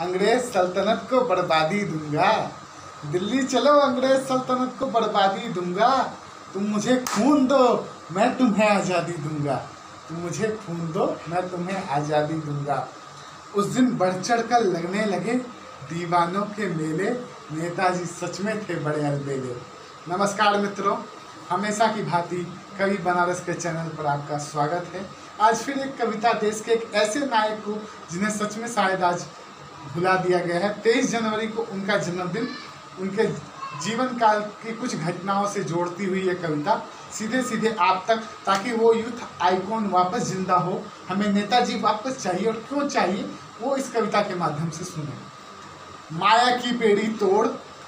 अंग्रेज़ सल्तनत को बर्बादी दूँगा। दिल्ली चलो, अंग्रेज़ सल्तनत को बर्बादी दूँगा। तुम मुझे खून दो, मैं तुम्हें आज़ादी दूँगा। तुम मुझे खून दो, मैं तुम्हें आज़ादी दूँगा। उस दिन बढ़ चढ़ कर लगने लगे दीवानों के मेले। नेताजी सच में थे बड़े अलबेले नमस्कार मित्रों, हमेशा की भांति कवि बनारस के चैनल पर आपका स्वागत है। आज फिर एक कविता देश के एक ऐसे नायक को जिन्हें सच में शायद आज भुला दिया गया है। तेईस जनवरी को उनका जन्मदिन, उनके जीवन काल की कुछ घटनाओं से जोड़ती हुई ये कविता सीधे सीधे आप तक, ताकि वो यूथ आइकॉन वापस ज़िंदा हो, हमें नेताजी वापस चाहिए और क्यों चाहिए, वो इस कविता के माध्यम से सुने। माया की बेड़ी तोड़,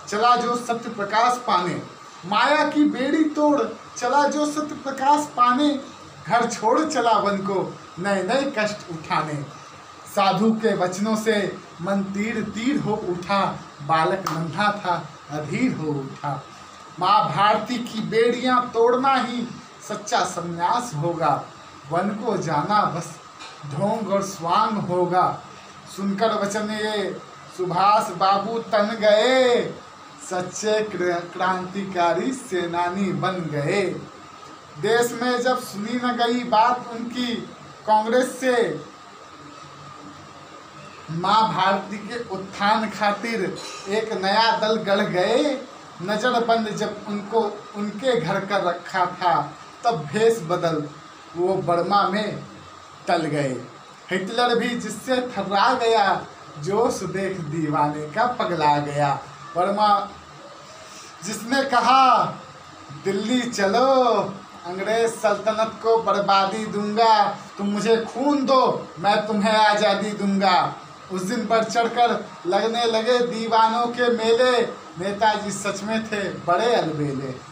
चला जो सत्य प्रकाश पाने। माया की बेड़ी तोड़, चला जो सत्य प्रकाश पाने। घर छोड़ चला वन को नए नए कष्ट उठाने। साधु के वचनों से मन तीर तीर हो उठा, बालक नन्हा था, अधीर हो उठा। माँ भारती की बेड़ियाँ तोड़ना ही सच्चा संन्यास होगा। वन को जाना बस ढोंग और स्वांग होगा। सुनकर वचन ये सुभाष बाबू तन गए। सच्चे क्रांतिकारी सेनानी बन गए। देश में जब सुनी न गई बात उनकी, कांग्रेस से माँ भारती के उत्थान खातिर एक नया दल गढ़ गए। नजरबंद जब उनको, उनके घर का रखा था, तब भेष बदल वो बर्मा में टल गए। हिटलर भी जिससे थर्रा गया, जोश देख दीवाने का पगला गया। बर्मा जिसने कहा, दिल्ली चलो, अंग्रेज़ सल्तनत को बर्बादी दूँगा, तुम मुझे खून दो, मैं तुम्हें आज़ादी दूँगा। उस दिन बढ़ चढ़कर लगने लगे दीवानों के मेले। नेताजी सच में थे, बड़े अलबेले।